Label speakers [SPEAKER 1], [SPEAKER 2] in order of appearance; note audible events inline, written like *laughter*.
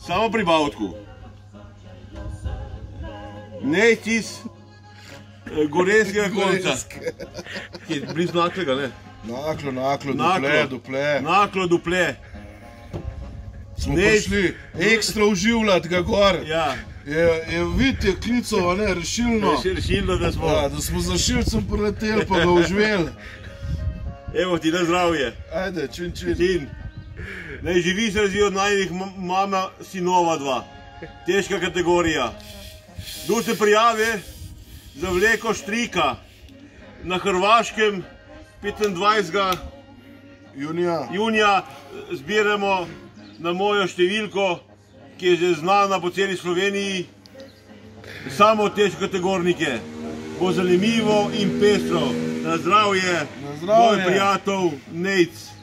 [SPEAKER 1] Samo pri Bavtku. Ne iz eh, Gorenskega *laughs* konca. Ki je blizu naklega, ne?
[SPEAKER 2] Naklo, naklo,
[SPEAKER 1] Naklo.
[SPEAKER 2] duple, duple.
[SPEAKER 1] Naklo duple.
[SPEAKER 2] Smo
[SPEAKER 1] Ne-
[SPEAKER 2] prišli ekstra uživljati ga gor.
[SPEAKER 1] Ja,
[SPEAKER 2] Je, je vid, je klical, a ne, rešilno.
[SPEAKER 1] še rešilno, da smo.
[SPEAKER 2] Ja, da smo za šilcem preleteli, pa ga uživeli.
[SPEAKER 1] Evo ti na zdravje.
[SPEAKER 2] Ajde, čin, čin.
[SPEAKER 1] Sin. Naj živi se razvija od najnih mama, sinova dva. Težka kategorija. Tu se prijave za vleko štrika na Hrvaškem 25.
[SPEAKER 2] Junija.
[SPEAKER 1] junija zbiramo na mojo številko, ki je že znana po celi Sloveniji, samo težkokategornike. Bo zanimivo in pestro. Na zdravje,
[SPEAKER 2] Na zdravje.
[SPEAKER 1] moj prijatelj Nec.